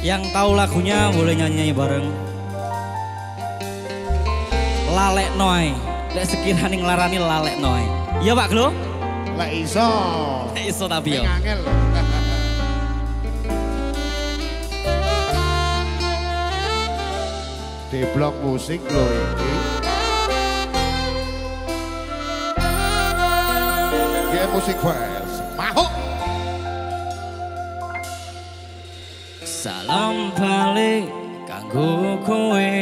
Yang tahu lagunya boleh nyanyi-nyanyi bareng. Lalek noy. Lek sekiranya ngelarani lalek noy. Iya Pak Glo? Lek iso. Lek iso tapi yo. Di blok musik lo ini. Dia musik fest. Mahuk. Salam balik kanggo kowe.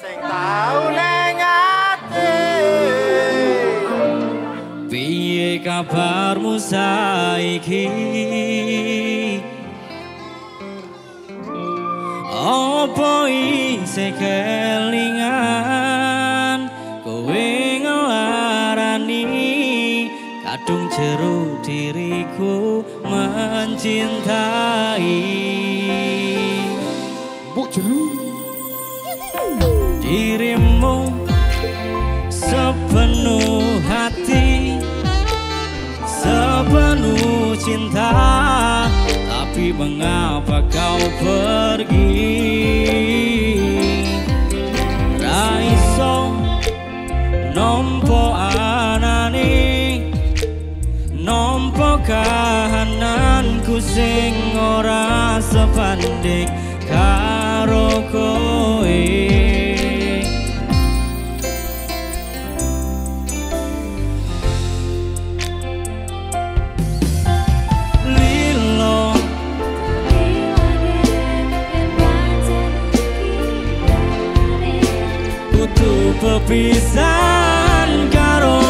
Sing tau ning ati Piye kabarmu saiki? Apa isih kelingan kadung jero diriku mencintai. Buk jeru. dirimu sepenuh hati sepenuh cinta. Tapi mengapa kau pergi? Raiso nompo anani kahananku sing ora sepanding karo butuh pepisahan karo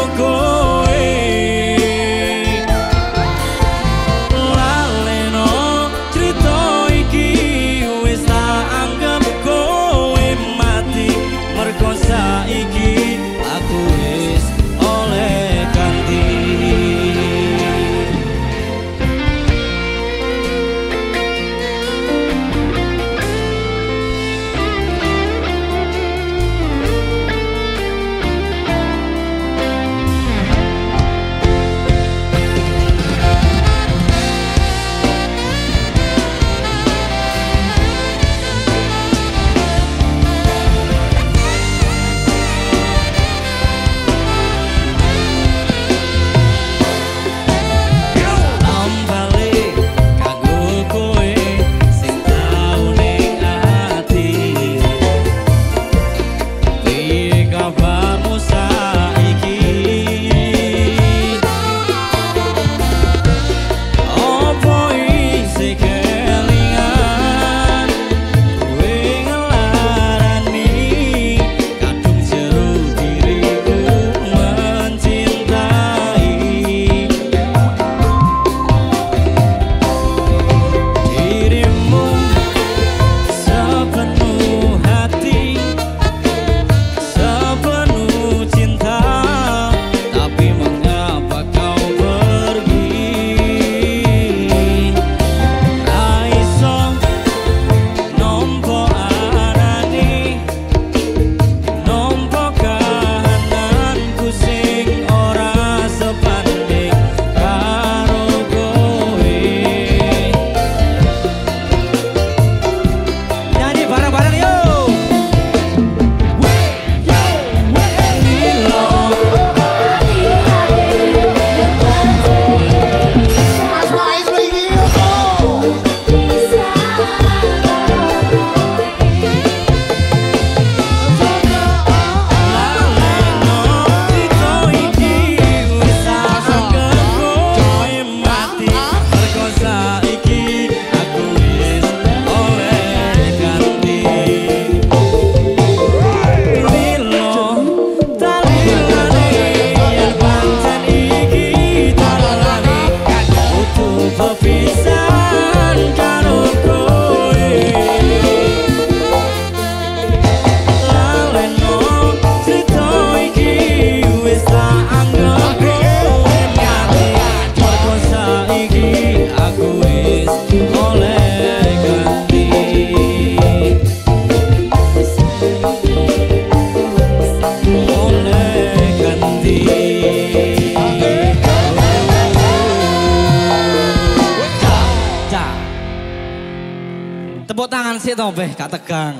Tepuk tangan sih to, Beh, gak tegang.